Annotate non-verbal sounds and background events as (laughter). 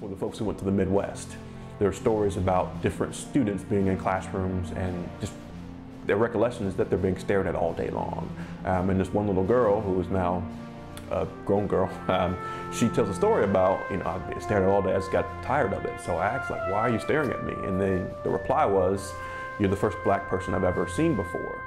For the folks who went to the Midwest, there are stories about different students being in classrooms and just their recollection is that they're being stared at all day long. Um, and this one little girl who is now a grown girl, (laughs) um, she tells a story about, you know, I've been stared at all day, I just got tired of it. So I asked, like, why are you staring at me? And then the reply was, you're the first black person I've ever seen before.